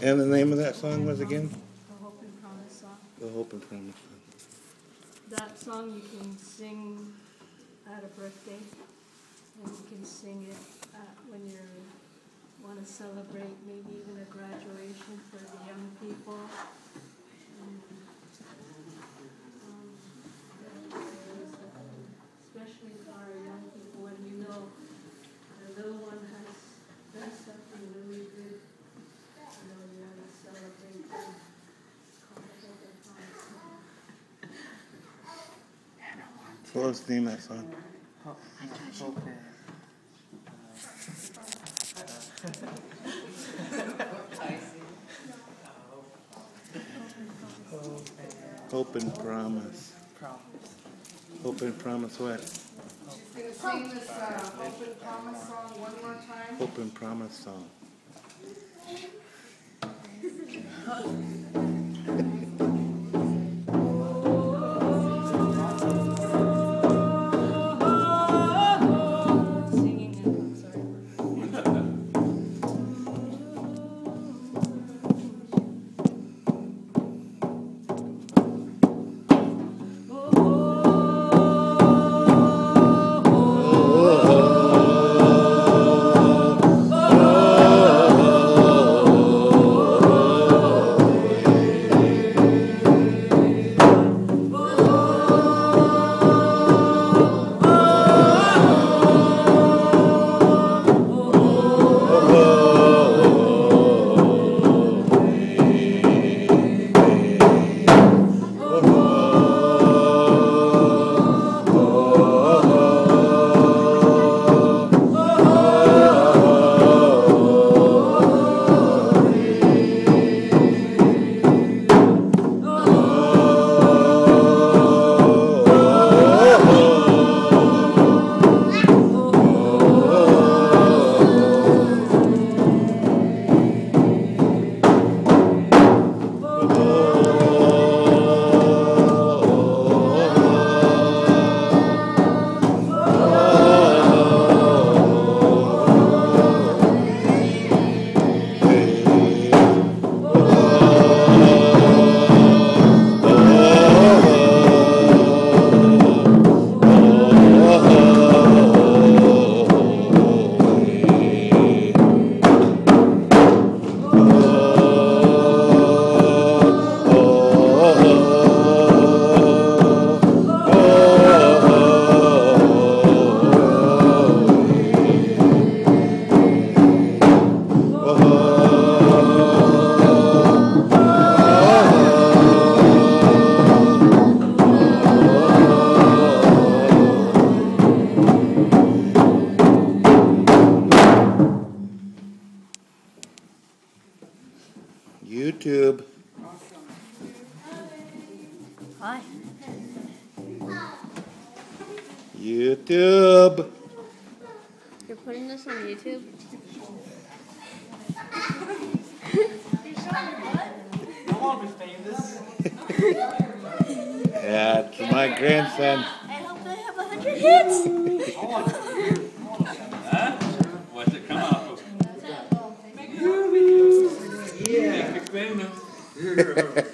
And the name of that song was again? The Hope and Promise song. The Hope and Promise song. That song you can sing at a birthday, and you can sing it uh, when you want to celebrate maybe even a graduation for the young people. And, um, especially for our young people, when you know the little one has done something really good, you know, you want to celebrate them. Call it Hope and Promise. So the name that song? Hope and Promise. Hope and Promise what? Gonna sing this, uh, Hope and Promise song one more time? Hope and Promise song. YouTube. Hi. YouTube. You're putting this on YouTube? Yeah, it's my grandson. I hope they have a hundred hits! remember.